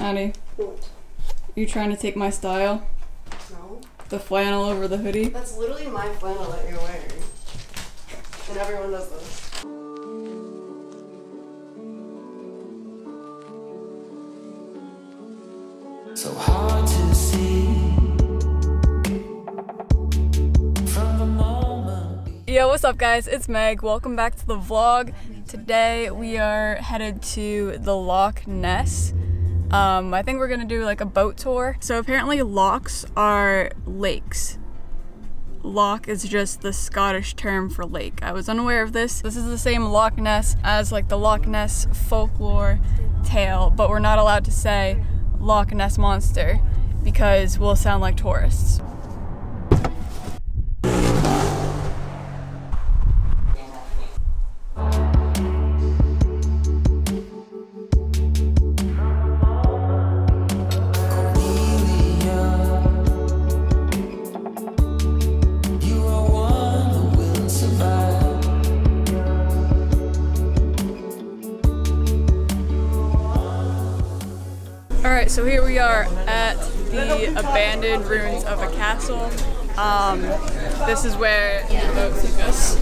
Maddie, What? you trying to take my style? No. The flannel over the hoodie? That's literally my flannel that you're wearing. And everyone does this. So hard to see from the moment. Yo, what's up guys? It's Meg. Welcome back to the vlog. Today we are headed to the Loch Ness. Um, I think we're gonna do like a boat tour. So apparently lochs are lakes. Loch is just the Scottish term for lake. I was unaware of this. This is the same Loch Ness as like the Loch Ness folklore tale, but we're not allowed to say Loch Ness monster because we'll sound like tourists. So here we are at the abandoned ruins of a castle. Um, this is where the boat took us.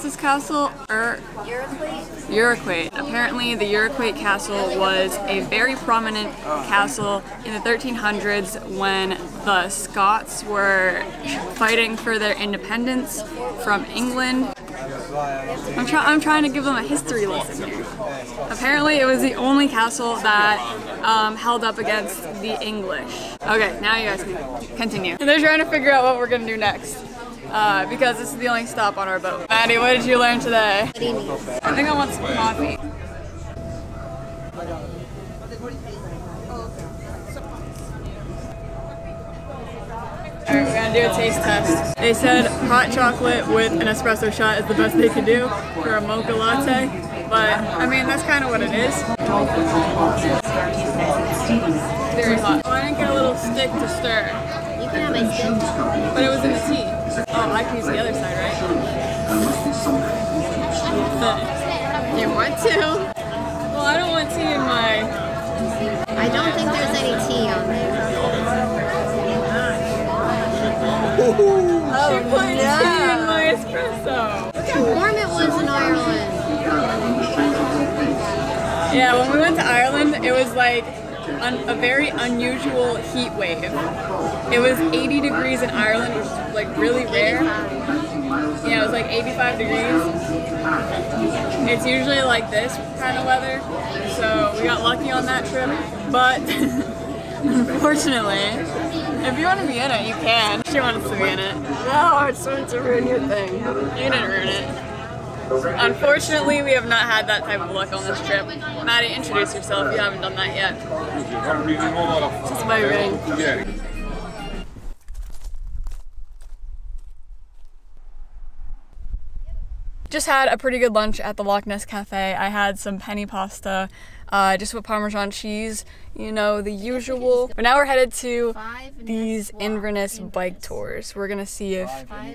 Pronounce this castle? Ur- Uruquate. Apparently, the Uruquate Castle was a very prominent castle in the 1300s when the Scots were fighting for their independence from England. I'm, try- I'm trying to give them a history lesson here. Apparently, it was the only castle that um, held up against the English. Okay, now you guys can continue. And they're trying to figure out what we're gonna do next. Uh, because this is the only stop on our boat. Maddie, what did you learn today? I think I want some coffee. Alright, we're gonna do a taste test. They said hot chocolate with an espresso shot is the best they could do for a mocha latte, but I mean, that's kind of what it is. Very hot. Oh, I didn't get a little stick to stir, You can have my stick. but it was in the tea. I can use the other side, right? You want to? Well, I don't want tea in my. I don't think there's any tea on there. Oh, she put tea in my espresso. Look how warm it was in Ireland. Yeah, when we went to Ireland, it was like a very unusual heat wave. It was 80 degrees in Ireland, which is like really rare. Yeah, it was like 85 degrees. It's usually like this kind of weather, so we got lucky on that trip. But unfortunately, if you want to be in it, you can. She wants to be in it. No, I just wanted to ruin your thing. You didn't ruin it. Unfortunately, we have not had that type of luck on this trip. Maddie, introduce yourself. You haven't done that yet. It's my ring. Just had a pretty good lunch at the Loch Ness Cafe. I had some penne pasta, uh, just with Parmesan cheese, you know, the usual. But now we're headed to these Inverness bike tours. We're gonna see if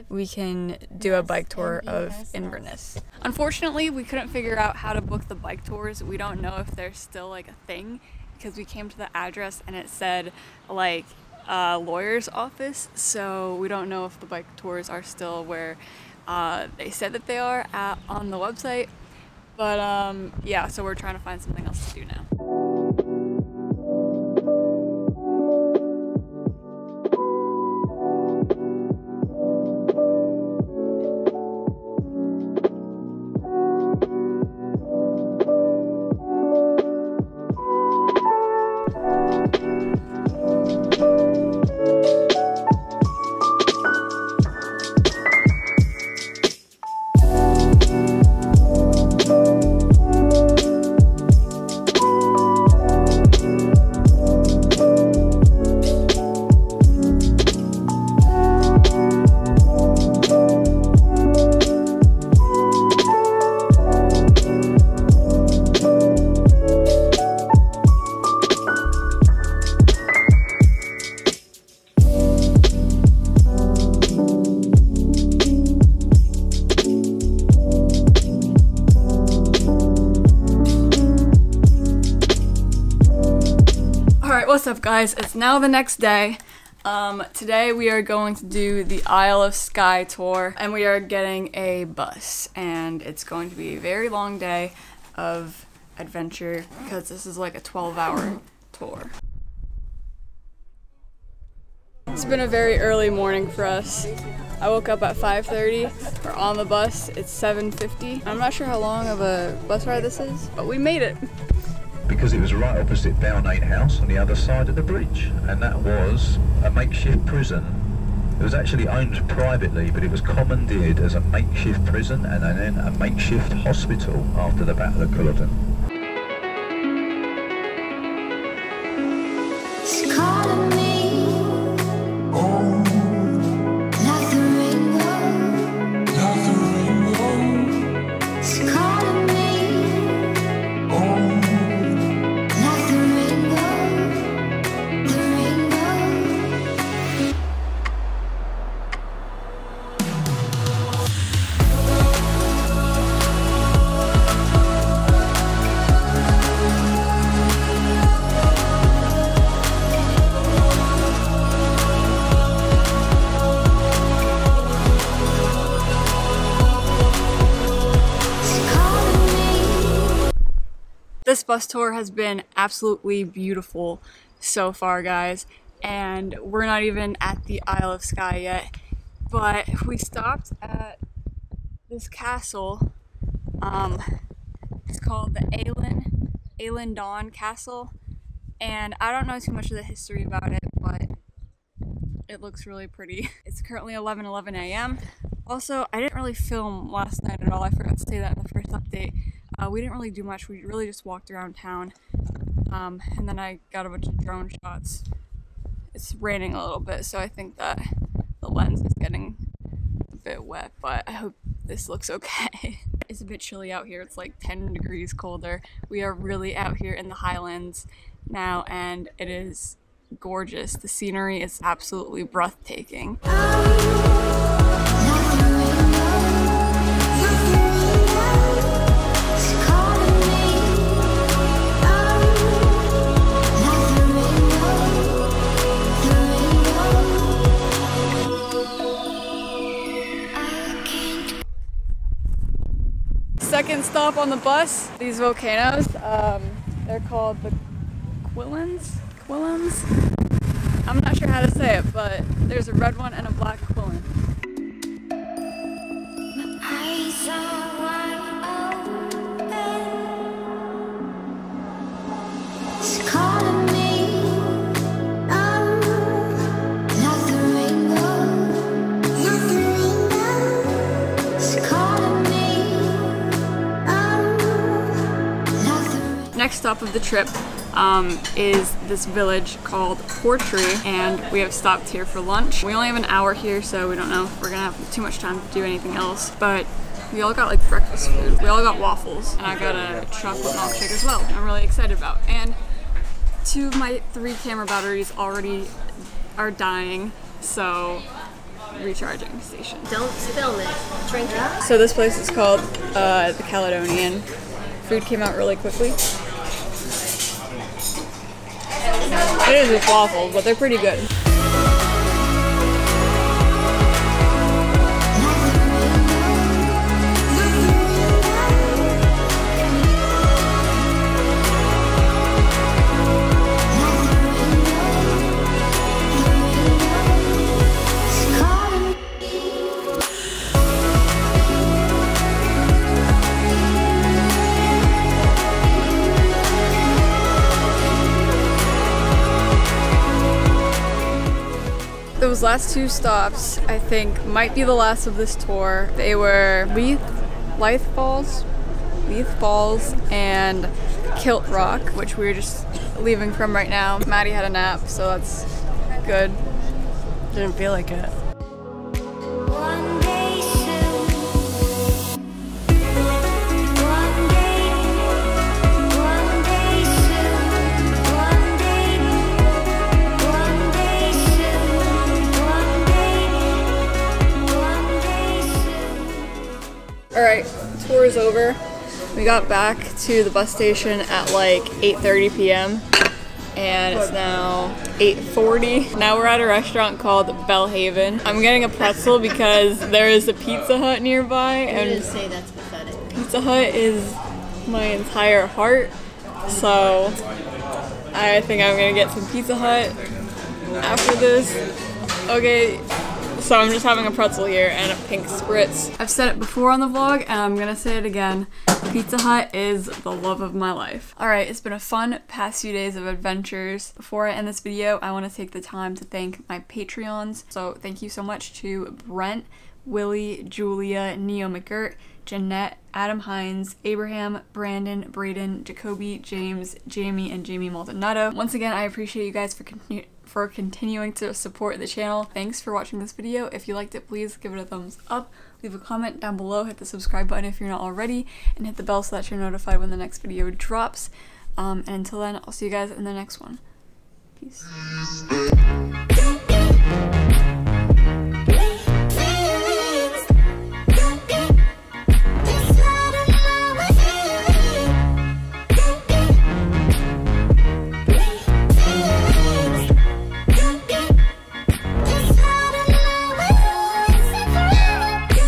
we can do a bike tour of Inverness. Unfortunately, we couldn't figure out how to book the bike tours. We don't know if they're still like a thing because we came to the address and it said like a lawyer's office. So we don't know if the bike tours are still where uh, they said that they are at, on the website. But um, yeah, so we're trying to find something else to do now. What's up, guys? It's now the next day. Um, today we are going to do the Isle of Skye tour, and we are getting a bus, and it's going to be a very long day of adventure because this is like a 12-hour tour. It's been a very early morning for us. I woke up at 5:30. We're on the bus. It's 7:50. I'm not sure how long of a bus ride this is, but we made it. Because it was right opposite Balnain House on the other side of the bridge, and that was a makeshift prison. It was actually owned privately, but it was commandeered as a makeshift prison and then a makeshift hospital after the Battle of Culloden. This bus tour has been absolutely beautiful so far, guys, and we're not even at the Isle of Skye yet. But we stopped at this castle. Um, it's called the Eilean Eilean Donan Castle, and I don't know too much of the history about it, but it looks really pretty. It's currently 11:11 a.m. Also, I didn't really film last night at all. I forgot to say that in the first update. Uh, we didn't really do much. We really just walked around town, um, and then I got a bunch of drone shots. It's raining a little bit, so I think that the lens is getting a bit wet, but I hope this looks okay. it's a bit chilly out here. It's like 10 degrees colder. We are really out here in the highlands now, and it is gorgeous. The scenery is absolutely breathtaking. Second stop on the bus, these volcanoes. Um, they're called the Quillins? Quillins? I'm not sure how to say it, but there's a red one and a black Quillin. Stop of the trip um, is this village called Portree, and we have stopped here for lunch. We only have an hour here, so we don't know if we're gonna have too much time to do anything else, but we all got like breakfast food. We all got waffles, and I got a chocolate milkshake as well. I'm really excited about. And two of my three camera batteries already are dying, so recharging station. Don't film it. Drink it. So this place is called uh, the Caledonian. Food came out really quickly. It is just waffles, but they're pretty good. Those last two stops, I think, might be the last of this tour. They were Leith, Leith Falls, Leith Falls, and Kilt Rock, which we are just leaving from right now. Maddie had a nap, so that's good. Didn't feel like it. All right, tour is over. We got back to the bus station at like 8:30 p.m. and it's now 8.40. Now we're at a restaurant called Bellhaven. I'm getting a pretzel because there is a Pizza Hut nearby and say that's pathetic. Pizza Hut is my entire heart. So I think I'm gonna get some Pizza Hut after this. Okay, so I'm just having a pretzel here and a pink spritz. I've said it before on the vlog and I'm gonna say it again. Pizza Hut is the love of my life. Alright, it's been a fun past few days of adventures. Before I end this video, I want to take the time to thank my Patreons. So thank you so much to Brent, Willie, Julia, Neo McGirt, Jeanette, Adam Hines, Abraham, Brandon, Braden, Jacoby, James, Jamie, and Jamie Maldonado. Once again, I appreciate you guys for continu- for continuing to support the channel. Thanks for watching this video. If you liked it, please give it a thumbs up. Leave a comment down below, hit the subscribe button if you're not already, and hit the bell so that you're notified when the next video drops. Um, and until then, I'll see you guys in the next one. Peace.